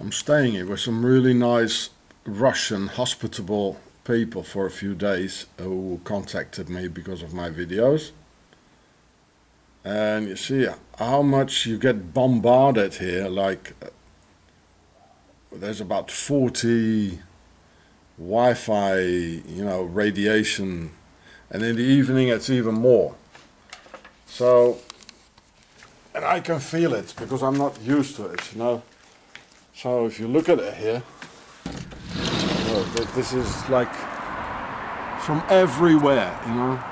I'm staying here with some really nice Russian hospitable people for a few days who contacted me because of my videos. And you see how much you get bombarded here, like there's about 40 Wi-Fi, you know, radiation, and in the evening it's even more. So, and I can feel it because I'm not used to it, you know. So if you look at it here, this is like from everywhere, you know.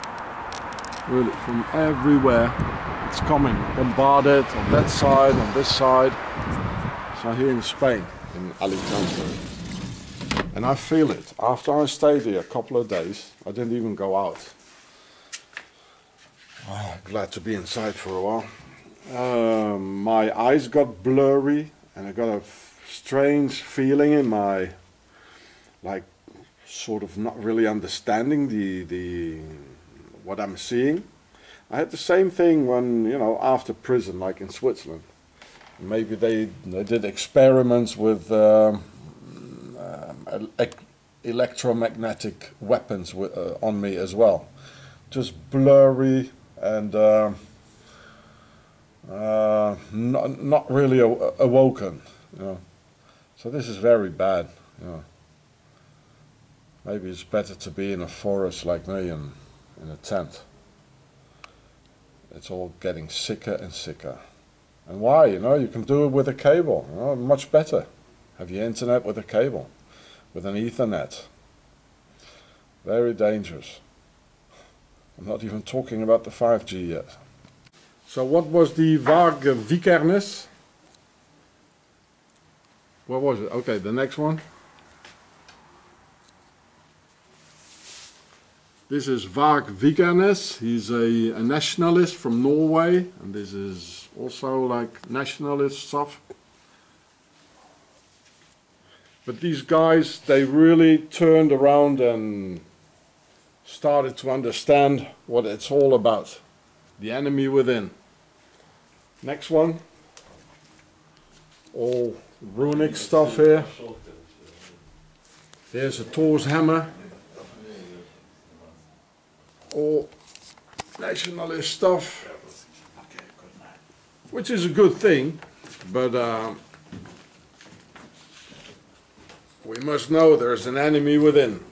Really, from everywhere, it's coming, bombarded on that side, on this side. So here in Spain, in Alicante. And I feel it. After I stayed here a couple of days, I didn't even go out. Oh, glad to be inside for a while. Um, my eyes got blurry and I got a strange feeling in my like sort of not really understanding the the what I'm seeing. I had the same thing when you know after prison, like in Switzerland. Maybe they they did experiments with um, um, electromagnetic weapons uh, on me as well, just blurry and. Uh, uh, not, not really awoken, you know. So this is very bad. You know. Maybe it's better to be in a forest like me and in a tent. It's all getting sicker and sicker. And why? You know, you can do it with a cable. You know, much better. Have your internet with a cable, with an Ethernet. Very dangerous. I'm not even talking about the 5G yet. So what was the Varg Vikernes? What was it? Okay, the next one. This is Varg Vikernes. He's a, a, nationalist from Norway, and this is also like nationalist stuff. But these guys, they really turned around and started to understand what it's all about. The enemy within. Next one. All runic stuff here. There's a Thor's hammer. All nationalist stuff. Which is a good thing, but um, we must know there's an enemy within.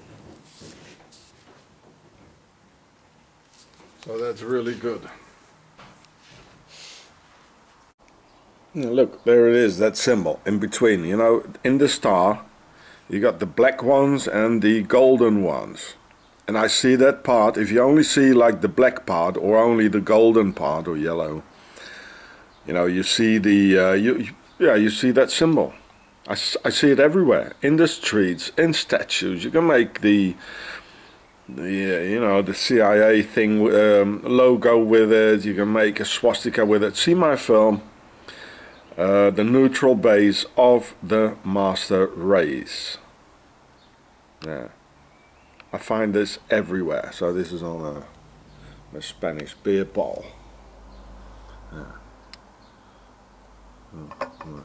So that's really good. Look, there it is, that symbol in between. You know, in the star, you got the black ones and the golden ones. And I see that part, if you only see like the black part or only the golden part or yellow, you know, you see the, uh, you, yeah, you see that symbol. I, I see it everywhere, in the streets, in statues. You can make the, the uh, you know, the CIA thing um, logo with it. You can make a swastika with it. See my film uh, the neutral base of the master race. Yeah. I find this everywhere. So this is on a, a Spanish beer ball. Yeah. Mm, mm.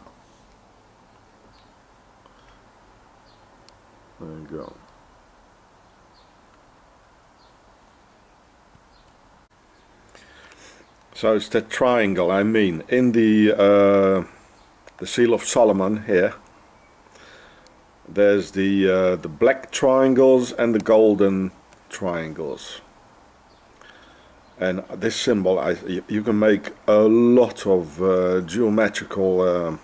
There you go. So it's that triangle I mean in the uh, the seal of Solomon here there's the uh, the black triangles and the golden triangles. And this symbol I, you can make a lot of uh, geometrical uh,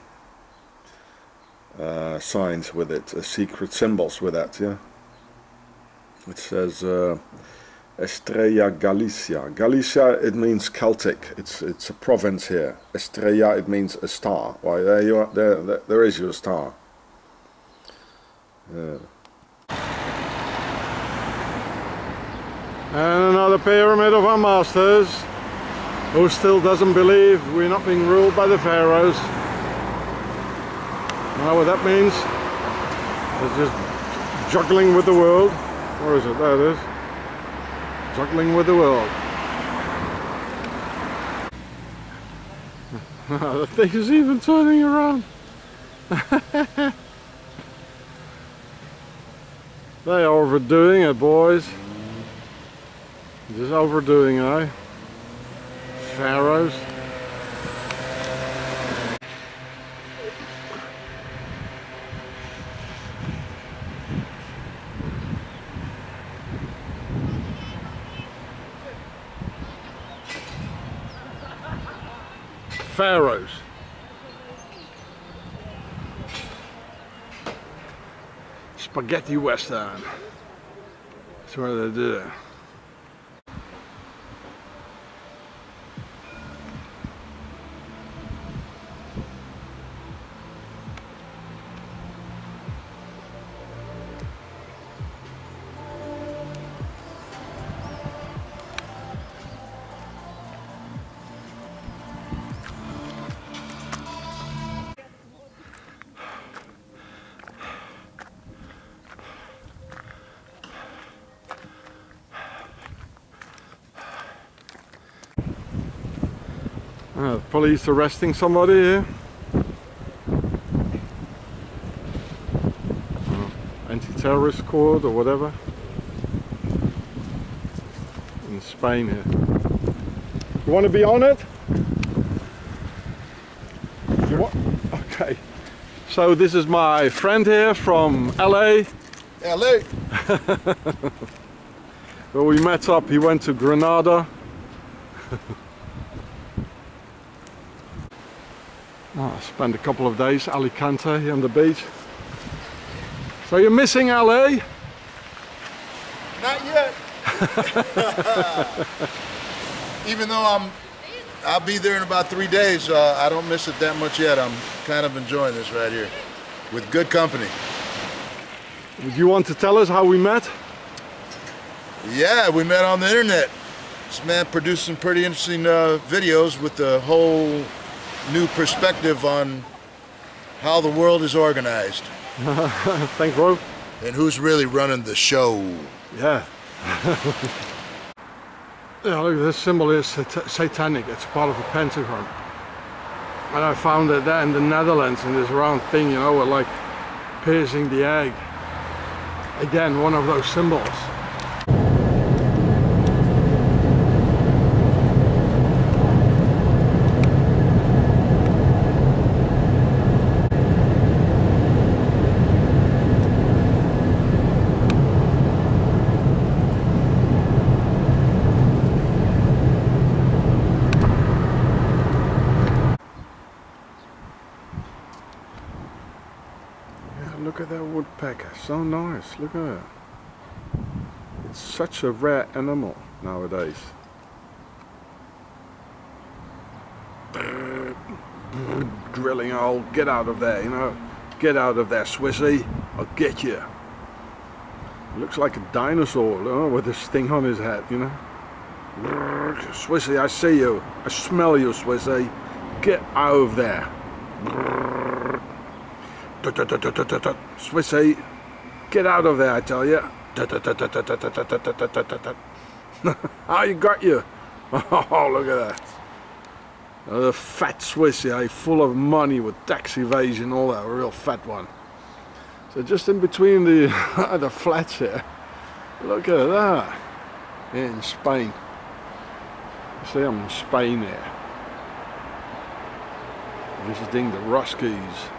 uh signs with it uh, secret symbols with that yeah? It says uh, Estrella Galicia. Galicia, it means Celtic. It's it's a province here. Estrella, it means a star. Why, there you are. There, there, there is your star. Yeah. And another pyramid of our masters, who still doesn't believe we're not being ruled by the pharaohs. Know what that means? It's just juggling with the world. Where is it? There it is juggling with the world. the thing is even turning around. They're overdoing it, boys. Just overdoing, eh? Pharaohs. Pharaohs. Spaghetti Western. That's what they do. Uh, police arresting somebody here. Uh, Anti-terrorist squad or whatever. In Spain here. You want to be on it? You want? Okay. So this is my friend here from LA. LA. Where we met up. He went to Granada. I spent a couple of days Alicante here on the beach. So you're missing LA? Not yet. Even though I'm, I'll be there in about three days. Uh, I don't miss it that much yet. I'm kind of enjoying this right here, with good company. Would you want to tell us how we met? Yeah, we met on the internet. This man produced some pretty interesting uh, videos with the whole new perspective on how the world is organized Thanks, bro. and who's really running the show. Yeah. yeah, look, this symbol is sat- satanic. It's part of a pentagram. And I found it there in the Netherlands in this round thing, you know, with like piercing the egg. Again, one of those symbols. Yeah, look at that woodpecker. So nice. Look at it. It's such a rare animal nowadays. Uh, drilling a hole. Get out of there, you know. Get out of there, Swissy. I'll get you. Looks like a dinosaur you know, with this thing on his head, you know. Swissy, I see you. I smell you, Swissy. Get out of there. Swissy, get out of there, I tell you. You got you. Oh, look at that. A fat Swissy, eh? full of money with tax evasion, all that, a real fat one. So just in between the the flats here, look at that. In Spain. See, I'm in Spain here. Visiting the Ruskies.